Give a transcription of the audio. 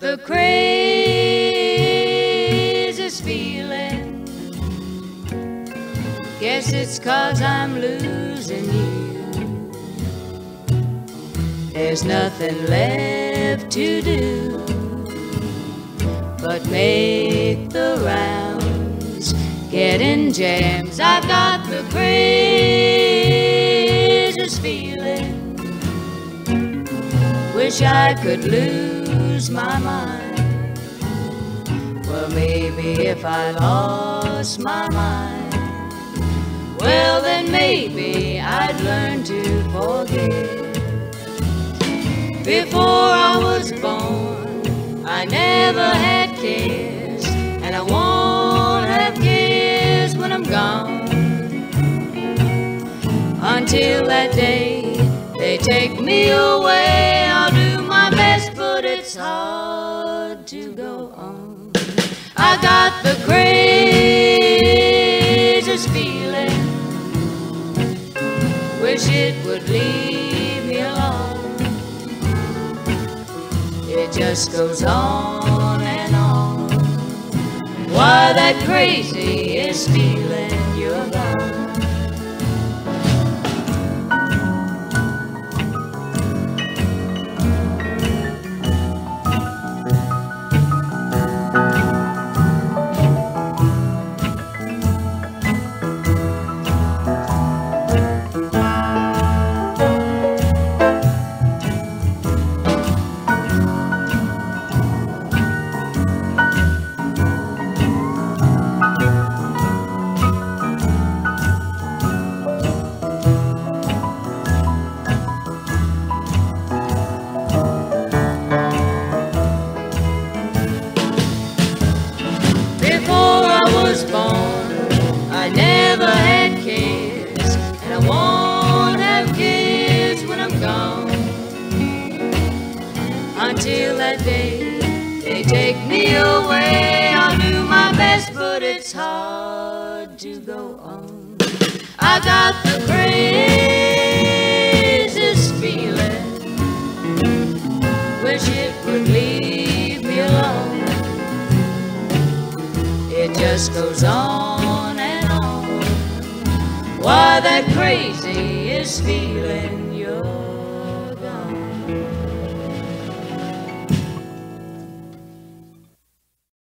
the craziest feeling. Guess it's cause I'm losing you. There's nothing left to do but make the rounds, get in jams. I've got the craziest feeling. Wish I could lose my mind. Well, maybe if I lost my mind, well, then maybe I'd learn to forgive. Before I was born, I never had cares, and I won't have cares when I'm gone. Until that day they take me away, it's hard to go on. I got the craziest feeling, wish it would leave me alone. It just goes on and on. Why that crazy is feeling you're gone. That day they take me away, I'll do my best, but it's hard to go on. I got the craziest feeling, wish it would leave me alone. It just goes on and on. Why that crazy is feeling